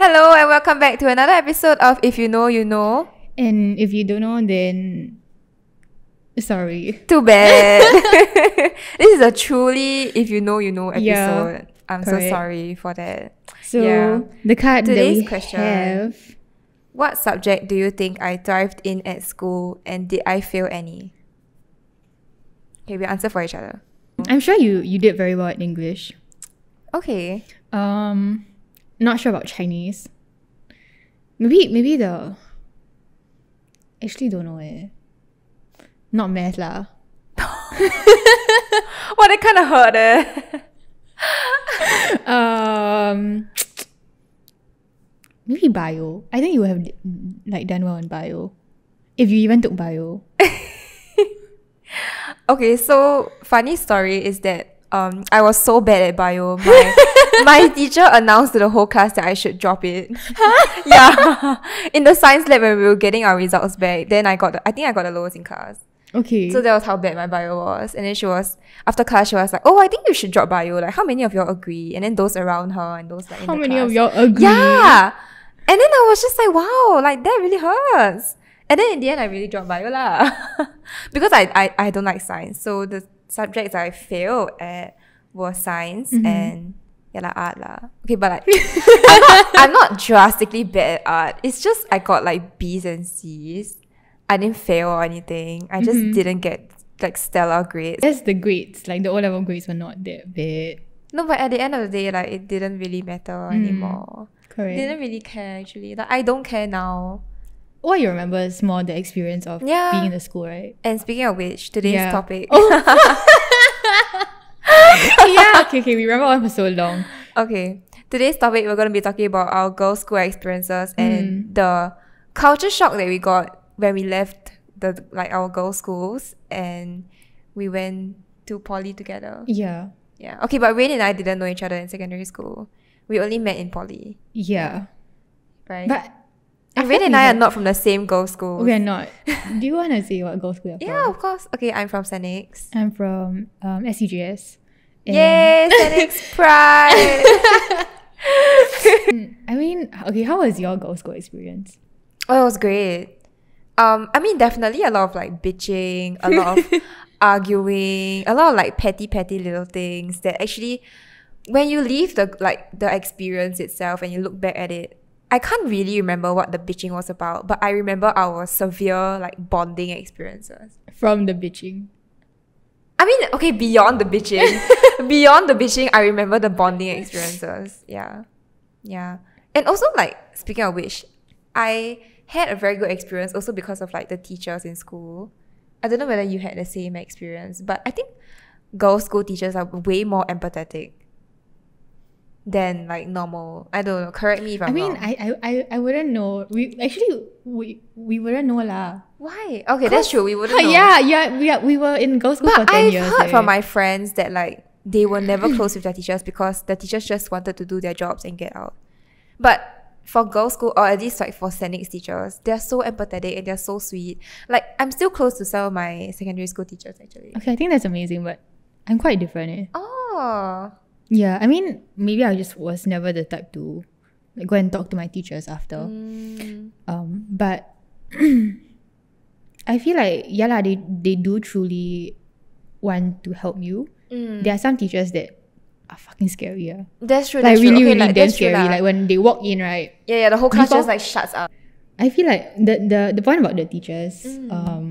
Hello and welcome back to another episode of If You Know, You Know. And if you don't know, then sorry. Too bad. this is a truly If You Know, You Know episode. Yeah, I'm so sorry for that. So Yeah. the card Today's that we question. have. What subject do you think I thrived in at school and did I fail any? Okay, we answer for each other. I'm sure you you did very well in English. Okay. Um, not sure about Chinese. Maybe maybe the. Actually, don't know eh. Not math lah. What that kind of hurt eh? Um, maybe bio. I think you would have like done well in bio, if you even took bio. Okay, so funny story is that um I was so bad at bio. My my teacher announced to the whole class that I should drop it. yeah. In the science lab when we were getting our results back, then I got the, I think I got the lowest in class. Okay. So that was how bad my bio was. And then she was after class she was like, Oh, I think you should drop bio. Like how many of y'all agree? And then those around her and those like in How many class. of y'all agree? Yeah. And then I was just like, wow, like that really hurts. And then in the end, I really dropped bio lah. because I, I, I don't like science. So the subjects I failed at were science Mm-hmm. and yeah, like art lah. Okay, but like I'm, not, I'm not drastically bad at art. It's just I got like B's and C's. I didn't fail or anything. I just Mm-hmm. didn't get like stellar grades. That's the grades. Like the O level grades were not that bad. No, but at the end of the day, like it didn't really matter anymore. Correct. Didn't really care actually. Like I don't care now. What you remember is more the experience of Yeah. being in the school, right? And speaking of which, today's Yeah. topic. yeah. Okay, okay. We remember one for so long. okay. Today's topic we're gonna be talking about our girls' school experiences Mm. and the culture shock that we got when we left the like our girls' schools and we went to poly together. Yeah. Yeah. Okay, but Raine and I didn't know each other in secondary school. We only met in poly, Yeah. right? But and I Raine and I are not from the same girls' school. We are not. Do you want to say what girls' school you're Yeah, of course. Okay, I'm from Senix. I'm from um, SCGS. And- Yay, Senix Pride! I mean, okay, how was your girls' school experience? Oh, it was great. Um, I mean, definitely a lot of like bitching, a lot of arguing, a lot of like petty, petty little things that actually, when you leave the like the experience itself and you look back at it, I can't really remember what the bitching was about, but I remember our severe like bonding experiences. From the bitching. I mean, okay, beyond the bitching, beyond the bitching, I remember the bonding experiences. Yeah, yeah, and also like speaking of which, I had a very good experience also because of like the teachers in school. I don't know whether you had the same experience, but I think girls' school teachers are way more empathetic than like normal. I don't know. Correct me if I'm I mean, wrong. I, I, I, wouldn't know. We actually we we wouldn't know lah. Why? Okay, that's true. We wouldn't know. Yeah, yeah, we are, we were in girls' school for ten I've years. heard eh. from my friends that like they were never close with their teachers because the teachers just wanted to do their jobs and get out. But for girls' school, or at least like for Senix teachers, they're so empathetic and they're so sweet. Like I'm still close to some of my secondary school teachers actually. Okay, I think that's amazing, but I'm quite different. Eh. Oh, Yeah, I mean, maybe I just was never the type to like, go and talk to my teachers after. Mm. Um, but I feel like yeah lah, they they do truly want to help you. Mm. There are some teachers that are fucking scary. Yeah. that's true. Like that's true. really, Okay, really like, damn that's true scary. Like when they walk in, right? yeah, yeah, the whole class just like shuts up. I feel like the the, the point about the teachers, Mm. um,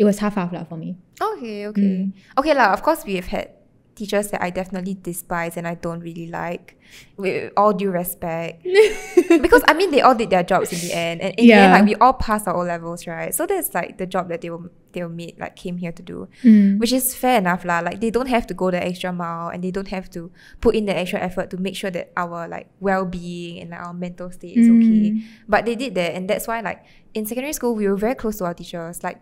it was half half lah for me. Okay, okay. Mm. Okay lah, of course we have had teachers that I definitely despise and I don't really like. With all due respect. because I mean they all did their jobs in the end. And in the end, Yeah. like we all passed our O levels, right? So that's like the job that they were they were made like came here to do. Mm. Which is fair enough lah. Like they don't have to go the extra mile and they don't have to put in the extra effort to make sure that our like well being and like our mental state is okay. Mm. But they did that and that's why like in secondary school we were very close to our teachers. Like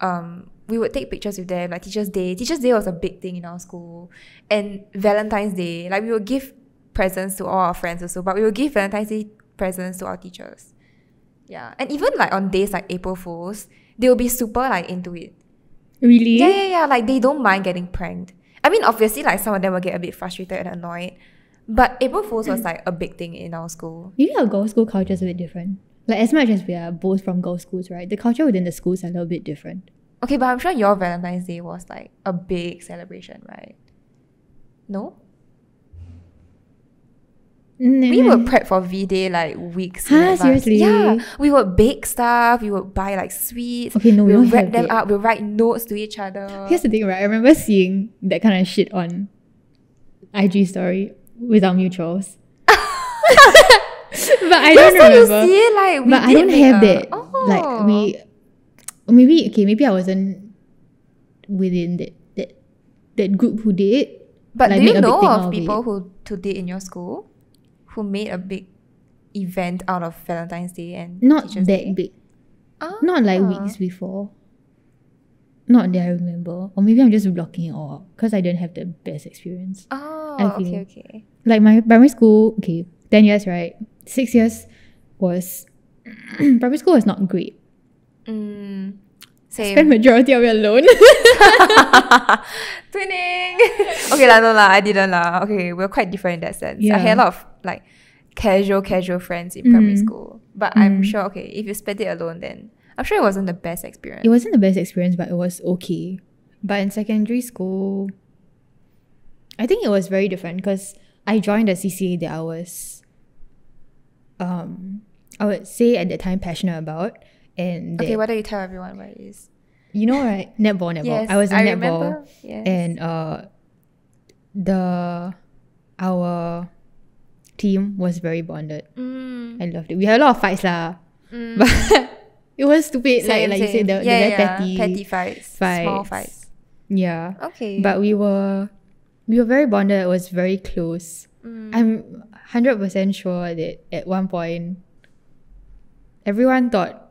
um we would take pictures with them, like Teachers' Day. Teachers' Day was a big thing in our school. And Valentine's Day, like we would give presents to all our friends also, but we would give Valentine's Day presents to our teachers. Yeah. And even like on days like April Fools, they will be super like into it. Really? Yeah, yeah, yeah. Like they don't mind getting pranked. I mean, obviously, like some of them will get a bit frustrated and annoyed, But April Fools was like a big thing in our school. Maybe our girls' school culture is a bit different. Like as much as we are both from girls' schools, right? The culture within the schools are a little bit different. Okay, but I'm sure your Valentine's Day was like a big celebration, right? No? We would prep for V Day like weeks. in Mm. Huh, seriously? Yeah. We would bake stuff, we would buy like sweets. Okay, no, we we'll wrap them that. up, we'll write notes to each other. Here's the thing, right? I remember seeing that kind of shit on IG story without mutuals. but I don't so you remember. see, like, we but I don't have a- that. Oh. Like we, maybe okay, maybe I wasn't within that that that group who did. But like, do you make a big know of of people it. who who did in your school who made a big event out of Valentine's Day and Not Teachers' that Day? big. Ah. Not like weeks before. Not that I remember, or maybe I'm just blocking it all because I didn't have the best experience. Oh, okay, okay. like my primary school, okay, 10 years, right? Six years was, primary school was not great. Mm, Spent same. majority of it alone. Twinning. okay, lah, no lah, I didn't lah. Okay, we're quite different in that sense. I had a Yeah. lot of like casual, casual friends in primary Mm. school. But I'm Mm. sure, okay, if you spent it alone, then I'm sure it wasn't the best experience. it wasn't the best experience, but it was okay. But in secondary school, I think it was very different because I joined a CCA that I was, um, I would say at that time passionate about. And okay, why don't you tell everyone what it is? you know, right? Netball, netball. Yes, I was in I netball. Yes. and uh the our team was very bonded. Mm, I loved it. We had a lot of fights lah, mm. but it was stupid. Same, like like you said, the, yeah, the yeah, petty, petty fights, small fights. fights. Yeah, Okay, but we were we were very bonded. It was very close. Mm. I'm hundred percent sure that at one point, everyone thought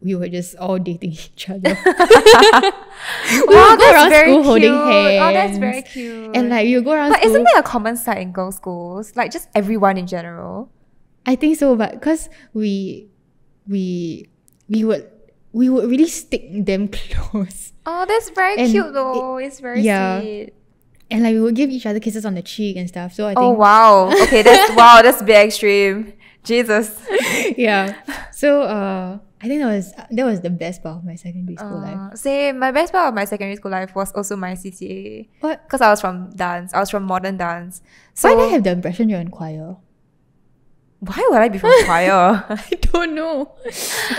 we were just all dating each other. we wow, would go around school holding hands. Oh, that's very cute. and like you go around but school. isn't that a common sight in girls' schools? Like just everyone in general. I think so, but because we we we would we would really stick them close. Oh, that's very And cute though. it's very yeah. sweet. And like we would give each other kisses on the cheek and stuff. So I think Oh think wow. Okay, that's wow. That's a bit extreme. Jesus. yeah. So uh I think that was that was the best part of my secondary school life. Uh, same. My best part of my secondary school life was also my CCA. What? Because I was from dance. I was from modern dance. So Why did I have the impression you're in choir? why would I be from choir? I don't know.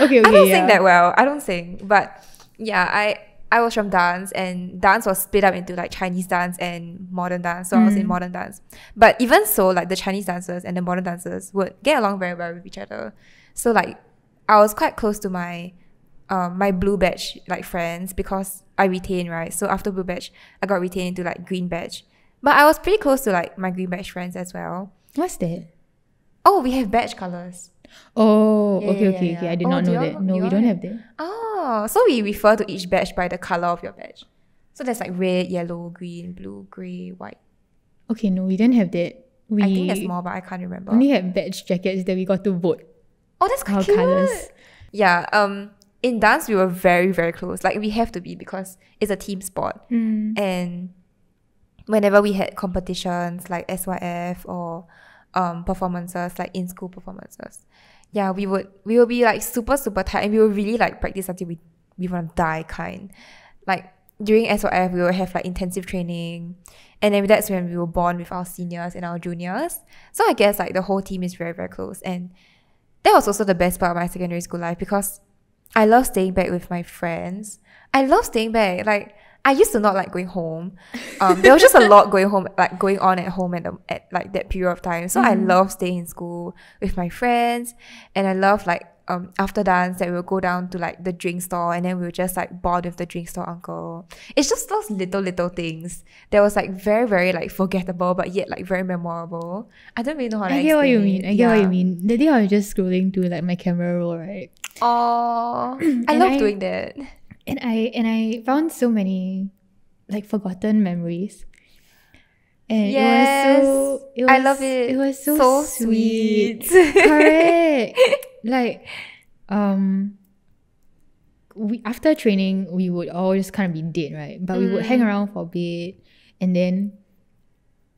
Okay, okay. I don't yeah. sing that well. I don't sing, but yeah, I I was from dance, and dance was split up into like Chinese dance and modern dance. So I was in Mm. modern dance. But even so, like the Chinese dancers and the modern dancers would get along very well with each other. So like I was quite close to my um my blue badge like friends because I retained right. So after blue badge, I got retained into like green badge. But I was pretty close to like my green badge friends as well. What's that? Oh, we have badge colors. Oh, Yeah, okay, yeah, okay, yeah, okay. I did Oh, not know that. No, do we don't have- have that. Oh, so we refer to each badge by the color of your badge. So there's like red, yellow, green, blue, grey, white. Okay, no, we didn't have that. We I think there's more, but I can't remember. only had badge jackets that we got to vote oh, that's quite our cute. colours. Yeah. Um, in dance we were very very close. Like we have to be because it's a team sport, Mm. and whenever we had competitions like SYF or um performances like in school performances, yeah, we would we would be like super super tight, and we would really like practice until we we want to die kind. Like during SYF, we will have like intensive training, and then that's when we were bond with our seniors and our juniors. So I guess like the whole team is very very close, and that was also the best part of my secondary school life because I love staying back with my friends. I love staying back. Like I used to not like going home. Um, there was just a lot going home, like going on at home at, the, at like that period of time. So I love staying in school with my friends, and I love like um after dance that we'll go down to like the drink store and then we'll just like bond with the drink store uncle. It's just those little little things that was like very very like forgettable but yet like very memorable. I don't really know how to I get what you mean. it. I get what you mean. The day I was just scrolling through like my camera roll, right? Oh, I love I- doing that. And I and I found so many like forgotten memories. And Yes. it was so it was, I love it. It was so, So sweet. sweet. Correct. like um we after training we would all just kind of be dead, right? But we would hang Mm. around for a bit and then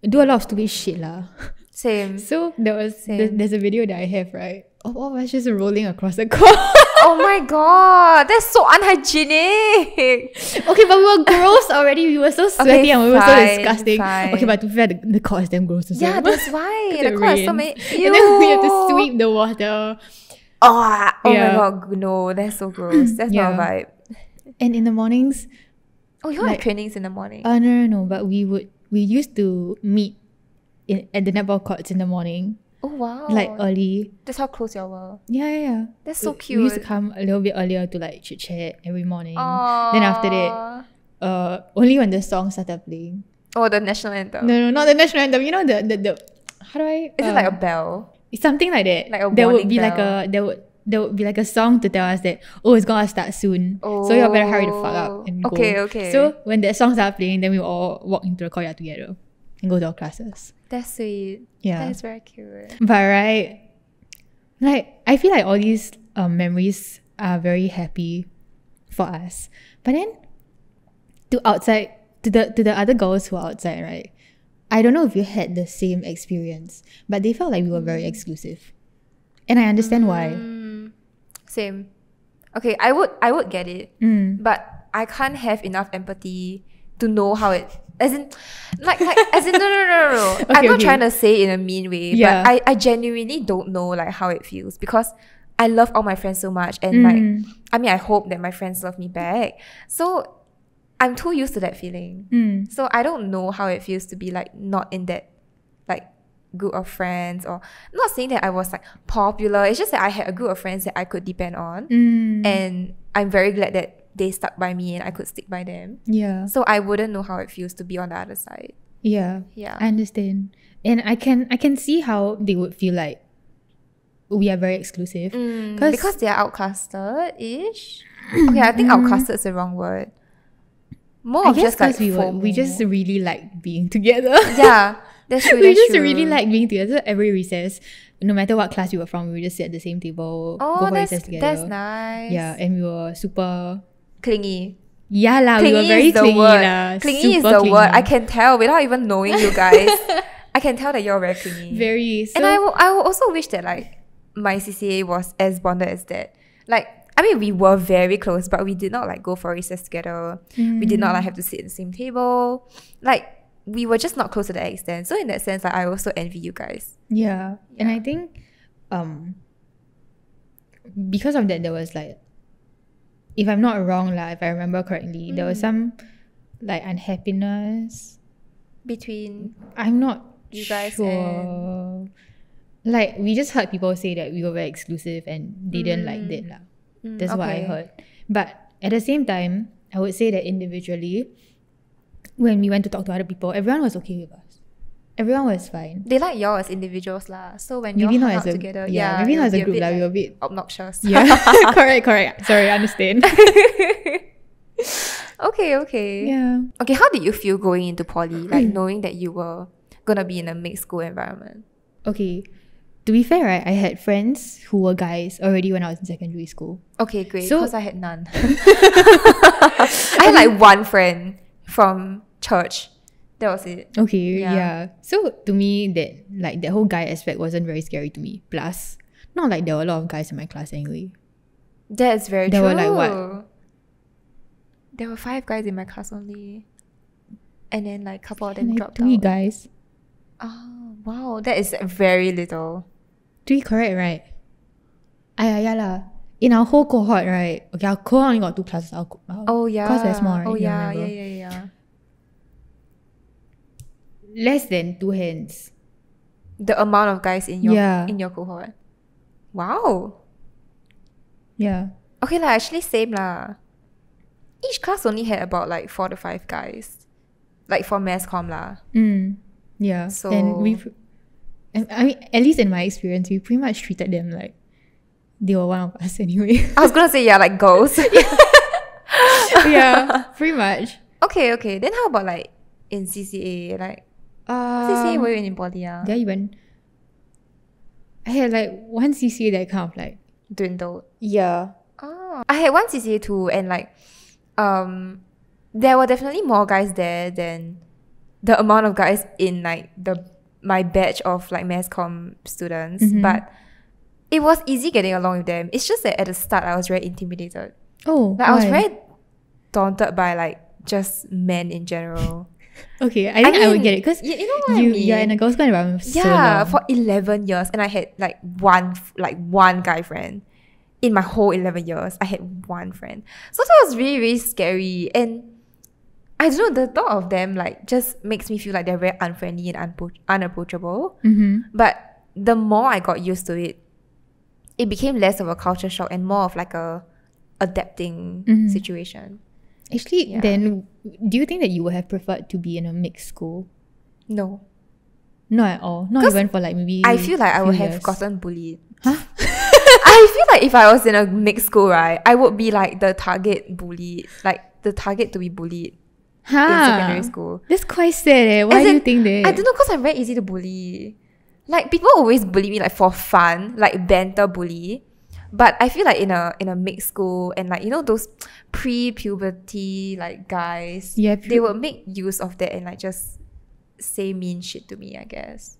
do a lot of stupid shit lah. Same. So there was Same. there- there's a video that I have right of all of us just rolling across the court. Oh my god, that's so unhygienic. okay, but we were gross already. We were so sweaty and we were so disgusting. fine. Okay, but to be fair, the, the court is damn gross as Yeah, well. that's why. The court has so many. And then we have to sweep the water. Oh, oh Yeah. my god, no, that's so gross. That's Yeah. not a vibe. And in the mornings, Oh, you all have trainings in the morning. uh, no, no, no, but we would, we used to meet in, at the netball courts in the morning, oh wow, like early. that's how close y'all were. Yeah, yeah, yeah. That's so We- We used to come a little bit earlier to like chit chat every morning. Then after that, uh, only when the song started playing. oh, the national anthem. No, no, not the national anthem. You know the the, the how do I? Is it like a uh, bell? It's something like that. Like a there would be like a there would there would be like a song to tell us that oh it's gonna start soon. So you better hurry the fuck up and go. Okay, okay. So when that song started playing, then we all walk into the courtyard together and go to our classes. That's sweet. Yeah. That's very cute. But right, like I feel like all these um, memories are very happy for us. But then to outside to the to the other girls who are outside, right? I don't know if you had the same experience, but they felt like we were very exclusive. And I understand why. Mm, same. Okay, I would I would get it, Mm. but I can't have enough empathy to know how it. As in, like, like as in, no, no, no, no. no. I'm not okay. trying to say in a mean way, Yeah. but I, I genuinely don't know like how it feels because I love all my friends so much, and Mm. like, I mean, I hope that my friends love me back. So, I'm too used to that feeling. Mm. So I don't know how it feels to be like not in that like group of friends or not saying that I was like popular. It's just that I had a group of friends that I could depend on. Mm. And I'm very glad that they stuck by me and I could stick by them. yeah. So I wouldn't know how it feels to be on the other side. Yeah. Yeah. I understand. And I can I can see how they would feel like we are very exclusive. Mm, 'Cause- because they are outcasted ish. Okay, I think outcasted is the wrong word. More I of guess just like because we were, we just really like being together. yeah, that's true. we that's just true. really like being together every recess. No matter what class we were from, we would just sit at the same table, go Oh, for that's recess together. that's nice. Yeah, and we were super. Clingy. Yeah lah, we were Clingy very is the clingy word. Clingy is super the word. I can tell without even knowing you guys. I can tell that you're very clingy. very. So, and I I also wish that like my CCA was as bonded as that. Like I mean, we were very close, but we did not like go for recess together. We did not like have to sit at the same table. Like we were just not close to that extent. So in that sense, like I also envy you guys. Yeah. And I think um because of that there was like if I'm not wrong lah, if I remember correctly, there was Mm. some like unhappiness. Between I'm not You guys sure. Like we just heard people say that we were very exclusive and they didn't like that lah. Mm, That's what I heard. But at the same time, I would say that individually, when we went to talk to other people, everyone was okay with us. Everyone was fine. They like y'all as individuals lah. So when Maybe not as a together, yeah, yeah, maybe not as a group lah. bit, We were a bit obnoxious. Yeah, correct, correct. Sorry, I understand. okay, okay. yeah. Okay, how did you feel going into poly, like knowing that you were gonna be in a mixed school environment? Okay. To be fair, right, I had friends who were guys already when I was in secondary school. Okay, great. So- Because I had none. I had like one friend from church. That was it. Okay, Yeah. yeah. So to me, that like that whole guy aspect wasn't very scary to me. Plus, not like there were a lot of guys in my class anyway. That's very There true. were, like, what? There were five guys in my class only. And then like a couple of them Like dropped three out. guys. Oh, wow. That is very little. Three, correct, right? Ah, yeah, lah. In our whole cohort, right? Okay, our cohort only got two classes. Our, our Oh, yeah. Course very small, right? Oh, yeah, yeah, yeah, yeah. Less than two hands. The amount of guys in your Yeah. in your cohort. Wow. Yeah. Okay lah, actually same lah. Each class only had about like four to five guys. Like for mass com lah. Mm. Yeah. So- and we, I I mean, at least in my experience, we pretty much treated them like they were one of us anyway. I was gonna say yeah, like girls. yeah, pretty much. okay, okay. Then how about like in CCA? Like Uh, CCA were you in in poly? ah? yeah, even I had like one CCA that kind of like Dwindled. yeah. Oh. I had one CCA too and like um there were definitely more guys there than the amount of guys in like the my batch of like mass comm students, Mhm. but it was easy getting along with them. It's just that at the start I was very intimidated. Oh, Like I was very daunted by like just men in general. Okay, I think I, would get it because you, you know what I mean? you're in a girls' school environment for so yeah, long. for eleven years, and I had like one like one guy friend in my whole eleven years. I had one friend, so that was really really scary. And I don't know the thought of them like just makes me feel like they're very unfriendly and unpo- unapproachable. mm-hmm. But the more I got used to it, it became less of a culture shock and more of like a adapting Mhm. situation. Actually, Yeah. then do you think that you would have preferred to be in a mixed school? No, Not at all. Not even for like maybe. I feel like I would few have gotten bullied. Huh? I feel like if I was in a mixed school, right, I would be like the target bullied, like the target to be bullied in secondary school. That's quite sad. Eh. Why As do you think that? I don't know, cause I'm very easy to bully. Like people always bully me like for fun, like banter bully. But I feel like in a in a mixed school and like you know those pre-puberty like guys, Yeah, they will make use of that and like just say mean shit to me. I guess.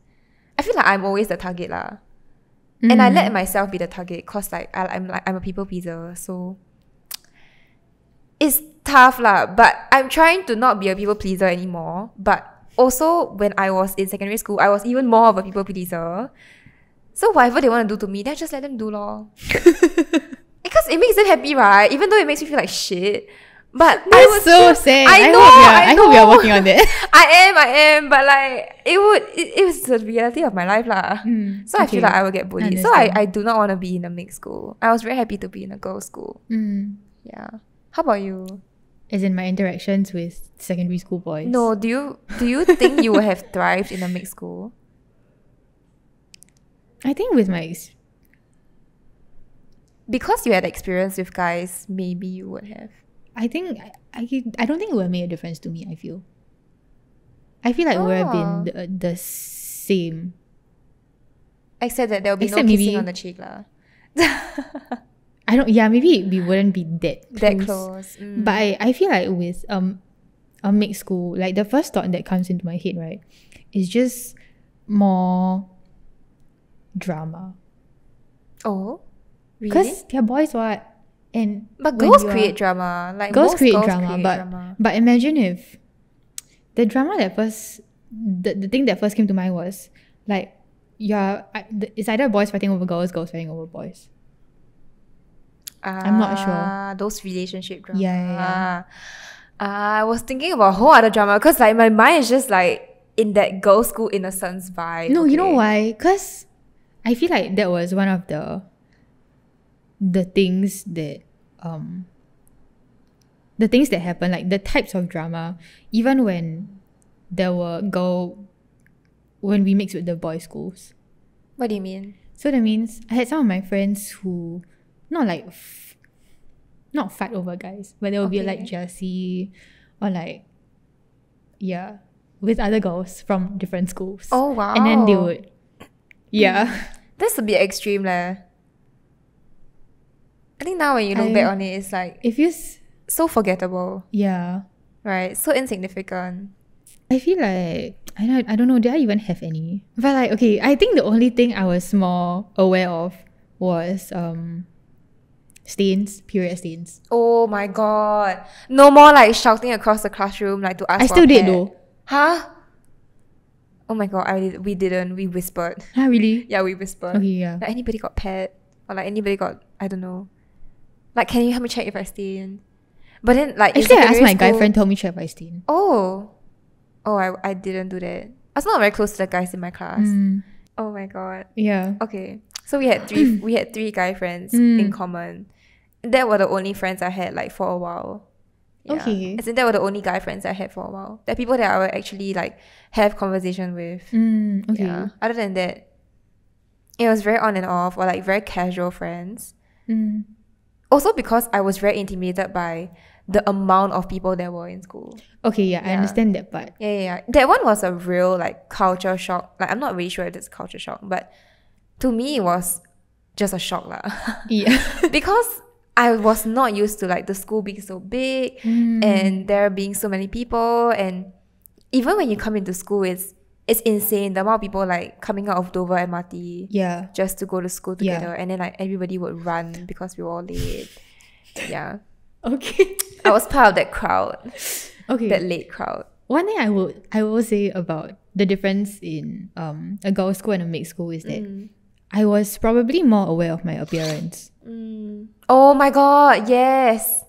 I feel like I'm always the target lah. and I Mm. let myself be the target cause like I, I'm like I'm a people pleaser, so it's tough lah. But I'm trying to not be a people pleaser anymore. But also when I was in secondary school, I was even more of a people pleaser. So whatever they want to do to me, then just let them do lor. because it makes them happy, right? Even though it makes me feel like shit. But I That's would so sad. I know. hope you're, I, I hope you're working on that. I am, I am, but like it would, it, it was the reality of my life lah. Mm, So I feel like I will get bullied. So I, I do not want to be in a mixed school. I was very happy to be in a girls' school. Mm. Yeah. How about you? As in my interactions with secondary school boys. No, do you do you think you would have thrived in a mixed school? I think with my ex- Because you had experience with guys, maybe you would have. I think I, I I don't think it would have made a difference to me. I feel. I feel like it would have Oh. been the, the same. Except that there will be Except no kissing maybe- on the cheek lah. I don't. Yeah, maybe we wouldn't be that close. that close. Mm. But I, I feel like with um a mixed school, like the first thought that comes into my head, right, is just more drama. oh, really? Because they're boys, what? And But girls are- create drama. Like girls create girls drama, create but drama. but imagine if the drama that first the, the thing that first came to mind was like I- it's either boys fighting over girls, girls fighting over boys. I'm not sure. Ah, Those relationship drama. Yeah, yeah, yeah. Ah, I was thinking about a whole other drama because like my mind is just like in that girls' school innocence vibe. No, you know why? Because I feel like that was one of the the things that um the things that happen, like the types of drama, even when there were girl when we mixed with the boys' schools. What do you mean? So that means I had some of my friends who not like f- not fight over guys, but there will be like Okay. jealousy or like yeah, with other girls from different schools. Oh wow. And then they would Yeah. That's a bit extreme, leh. I think now when you look I- back on it, it's like It feels so forgettable, yeah. right? So insignificant. I feel like I don't I don't know, did I even have any? But like okay, I think the only thing I was more aware of was um stains, period stains. Oh my god. No more like shouting across the classroom like to ask I still did though. Huh? Oh my god, I did, we didn't. We whispered. Huh, really? Yeah, we whispered. Okay, yeah. Like anybody got pet or like anybody got I don't know. Like can you help me check if I stay in? But then like in Actually I asked my guy school- friend told me check if I stain. Oh. Oh I I didn't do that. I was not very close to the guys in my class. Mm, Oh my god. yeah. Okay. So we had three we had three guy friends in Mm. common. That were the only friends I had like for a while. Yeah. Okay. In that were the only guy friends I had for a while. They're people that I would actually like have conversation with. Mm, okay. Yeah. Other than that, it was very on and off or like very casual friends. Mm. Also because I was very intimidated by the amount of people that were in school. Okay, yeah, I understand that part. Yeah, yeah, yeah. That one was a real like culture shock. Like I'm not really sure if it's culture shock, but to me it was just a shock lah. Yeah. because I was not used to like the school being so big Mm. and there being so many people and even when you come into school it's it's insane the amount of people like coming out of Dover MRT Yeah. just to go to school Yeah. together, and then like everybody would run because we were all late. yeah, Okay. I was part of that crowd, okay. that late crowd. One thing I would I will say about the difference in um a girls' school and a mixed school is that Mm. I was probably more aware of my appearance. Oh my god, yes.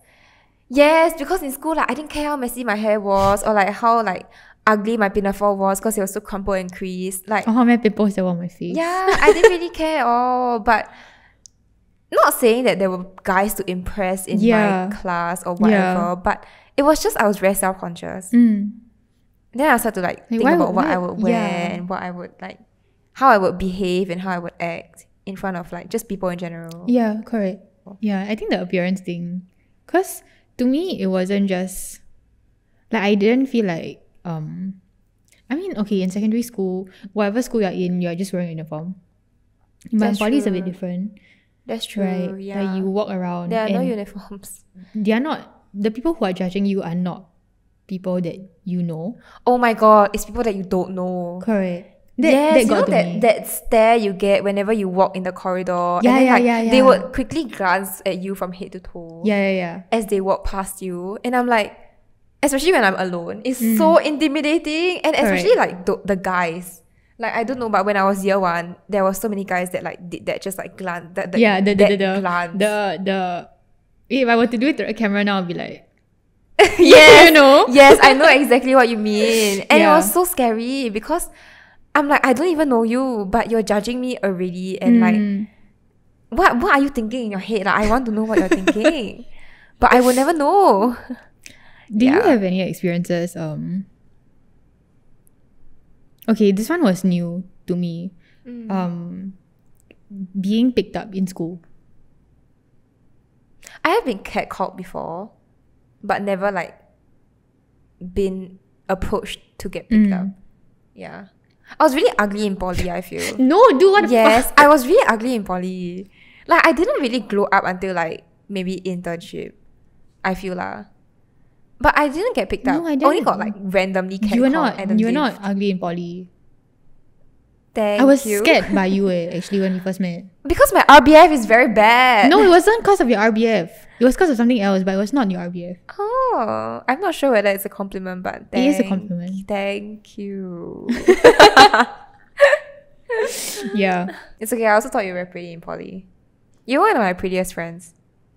Yes, because in school, like I didn't care how messy my hair was or like how like ugly my pinafore was because it was so crumpled and creased. Like Or how many pimples there were on my face. yeah, I didn't really care at all. But not saying that there were guys to impress in Yeah. my class or whatever, but it was just I was very self conscious. Mm. Then I started to like, think why about would- what I would wear yeah. and what I would like how I would behave and how I would act in front of like just people in general. Yeah, correct. Yeah, I think the appearance thing, cause to me it wasn't just like I didn't feel like um, I mean okay in secondary school whatever school you're in you're just wearing a uniform. That's poly is a bit different, That's true. right? Yeah. Like you walk around there are no uniforms. they are not the people who are judging you are not people that you know. Oh my god, it's people that you don't know. Correct. That, yes, that you got know that, me. that stare you get whenever you walk in the corridor. Yeah, and yeah, like, yeah, They would quickly glance at you from head to toe yeah, yeah, yeah. as they walk past you. And I'm like, especially when I'm alone, it's mm. so intimidating. And especially like the, the guys. Like I don't know, but when I was year one, there were so many guys that like did that just like glance. That, that, yeah, the the the, glance. the the if I were to do it through a camera now, I'd be like, yes, you know? yes, I know exactly what you mean. And Yeah. it was so scary because I'm like, I don't even know you, but you're judging me already. And like, Mm. what what are you thinking in your head? Like, I want to know what you're thinking. but I will never know. Do you have any experiences? Um. Okay, this one was new to me. Mm. Um, being picked up in school. I have been catcalled before, but never like been approached to get picked Mm. up. Yeah. I was really ugly in poly, I feel. No, do what? yes, I was really ugly in poly. Like I didn't really glow up until like maybe internship. I feel lah. But I didn't get picked up. No, I Only didn't. Only got like randomly? You were not. You were not ugly in poly. Thank I was you. scared by you eh, actually when we first met. because my RBF is very bad. No, it wasn't because of your RBF. It was because of something else, but it was not your RBF. Oh, I'm not sure whether it's a compliment, but It is a compliment. Thank you. Yeah. it's okay. I also thought you were pretty in poly. You're one of my prettiest friends.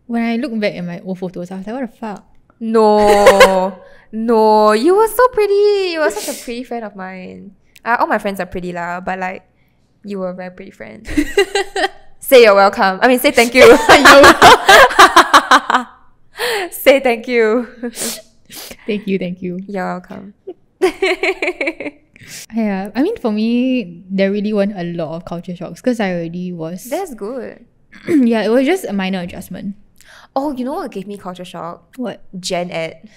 When I look back at my old photos, I was like, what the fuck? No, no, you were so pretty. You were such a pretty friend of mine. Uh, all my friends are pretty lah, but like, you were a very pretty friend. say you're welcome. I mean, say thank you. say thank you. Thank you, thank you. You're welcome. Yeah, I mean, for me, there really weren't a lot of culture shocks because I already was. That's good. yeah, it was just a minor adjustment. Oh, you know what gave me culture shock? What? Gen Ed.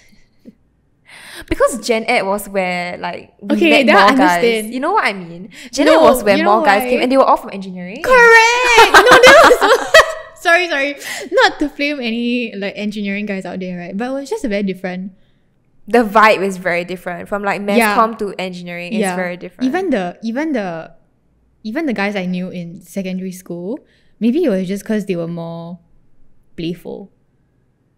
Because Gen Ed was where like we Okay, met more guys. You know what I mean? Gen No, Ed was where you know more guys came and they were all from engineering. Correct. no, that was sorry, sorry. Not to flame any like engineering guys out there, right? But it was just a very different. The vibe is very different from like mass Yeah. comm to engineering. It's very different. Even the even the even the guys I knew in secondary school, maybe it was just because they were more playful,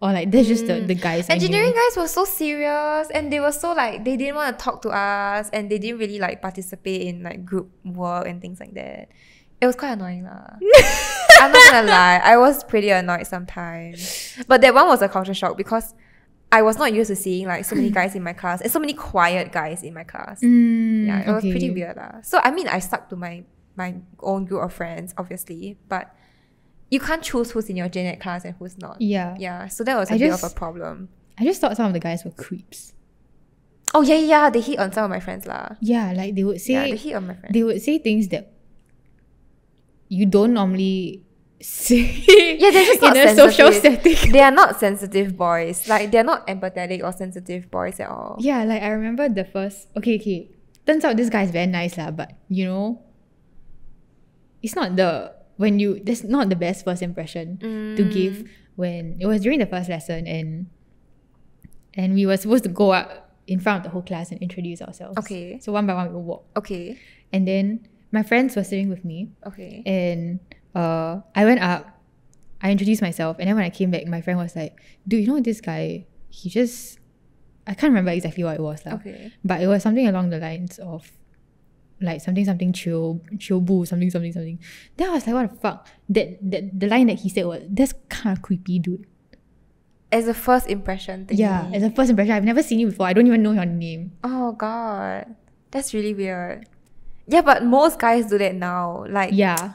or like that's just the the guys. engineering guys were so serious and they were so like they didn't want to talk to us and they didn't really like participate in like group work and things like that. It was quite annoying lah. I'm not gonna lie, I was pretty annoyed sometimes. But that one was a culture shock because I was not used to seeing like so many guys in my class and so many quiet guys in my class. Mm, Yeah, it was pretty weird lah. So I mean, I stuck to my my own group of friends, obviously, but you can't choose who's in your gen ed class and who's not. Yeah. Yeah, so that was a I bit of a problem. I just thought some of the guys were creeps. Oh yeah, yeah, yeah, they hit on some of my friends lah. Yeah, like they would say Yeah, they hit on my friends. they would say things that you don't normally say Yeah, they're just in not a social sensitive. setting. they are not sensitive boys. Like they're not empathetic or sensitive boys at all. Yeah, like I remember the first okay, okay. Turns out this guy is very nice lah, but you know, it's not the when you that's not the best first impression to Mm. give when it was during the first lesson and and we were supposed to go up in front of the whole class and introduce ourselves. Okay. So one by one we will walk. Okay. And then my friends were sitting with me Okay. and uh I went up, I introduced myself, and then when I came back, my friend was like, dude, you know this guy, he just I can't remember exactly what it was like. Okay. But it was something along the lines of like something something chill chill boo something something something. Then I was like, what the fuck? That, that the line that he said was that's kind of creepy, dude. As a first impression thing. Yeah, as a first impression, I've never seen you before. I don't even know your name. Oh god. That's really weird. Yeah, but most guys do that now. Like Yeah.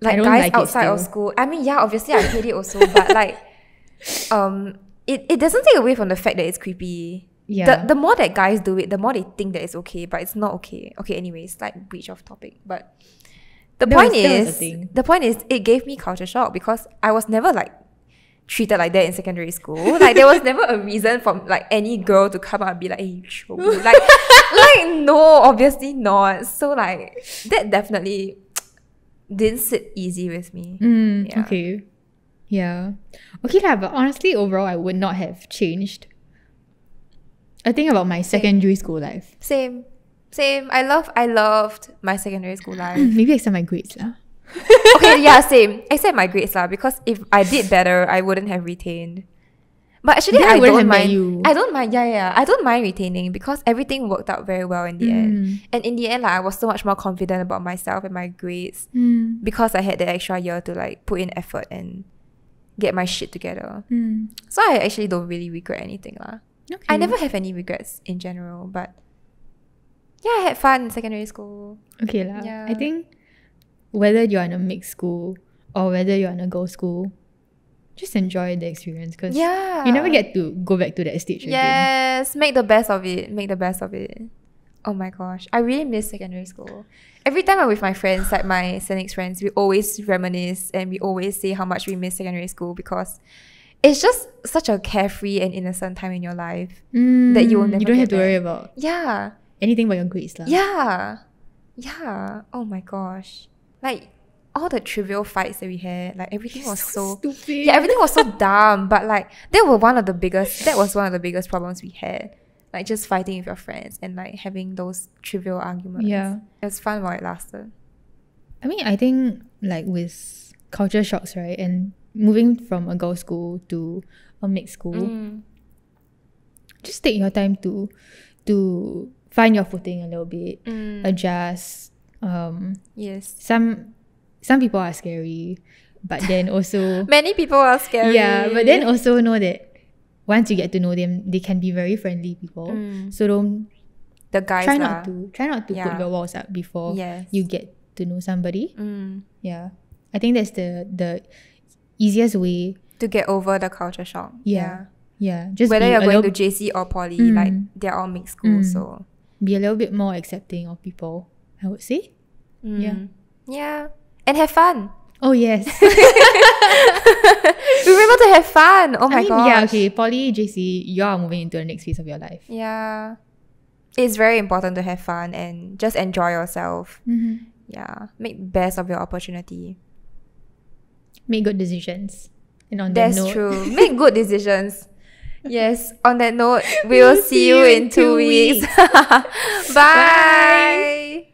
like guys like outside of school. I mean, yeah, obviously I hate it also, but like um it, it doesn't take away from the fact that it's creepy. Yeah. The the more that guys do it, the more they think that it's okay, but it's not okay. Okay, anyways, like breach of topic. But the That point was- is the point is it gave me culture shock because I was never like treated like that in secondary school. Like there was never a reason for like any girl to come up and be like, hey, you show me. Like like no, obviously not. So like that definitely didn't sit easy with me. Mm, Yeah. Okay. Yeah. Okay, lah, but honestly, overall, I would not have changed. I think about my secondary school life. Same. Same. I love I loved my secondary school life. Maybe except my grades, lah. okay, yeah, same. Except my grades lah, because if I did better, I wouldn't have retained. But actually, I I, wouldn't don't mind. you. I don't mind. Yeah, yeah. I don't mind retaining because everything worked out very well in the end. Mm. And in the end, like I was so much more confident about myself and my grades Mm. because I had that extra year to like put in effort and get my shit together. Mm. So I actually don't really regret anything lah. Okay. I never have any regrets in general, but yeah, I had fun in secondary school. Okay, lah. Yeah. I think whether you're in a mixed school or whether you're in a girls' school, just enjoy the experience because Yeah. you never get to go back to that stage again. Yes, make the best of it. Make the best of it. Oh my gosh, I really miss secondary school. Every time I'm with my friends, like my Senix friends, we always reminisce and we always say how much we miss secondary school because it's just such a carefree and innocent time in your life. Mm, That you will never You don't have to worry about Yeah, anything but your grades, lah. yeah, yeah. Oh my gosh, like all the trivial fights that we had, like everything was so stupid. yeah, everything was so dumb. But like that were one of the biggest. That was one of the biggest problems we had. Like just fighting with your friends and like having those trivial arguments. Yeah. it was fun while it lasted. I mean, I think like with culture shocks, right, and moving from a girls' school to a mixed school, Mm. just take your time to to find your footing a little bit, Mm. adjust. Um, Yes, some some people are scary, but then also many people are scary. yeah, but then also know that once you get to know them, they can be very friendly people. Mm. So don't the guys try not to try not to Yeah. put your walls up before Yes. you get to know somebody. Mm. Yeah, I think that's the the easiest way. to get over the culture shock. Yeah. Yeah, just Whether you're going to JC or poly, Mm. like they're all mixed schools, Mm. so be a little bit more accepting of people. I would say. Yeah. Mm. yeah, and have fun. Oh yes. Remember to have fun. Oh my I mean, god. yeah. Okay. Poly, JC, you are moving into the next phase of your life. Yeah. It's very important to have fun and just enjoy yourself. Mm-hmm. Yeah. Make best of your opportunity. Make good decisions. And on That's that note, true. Make good decisions. Yes. On that note, we will see you in two weeks. Bye.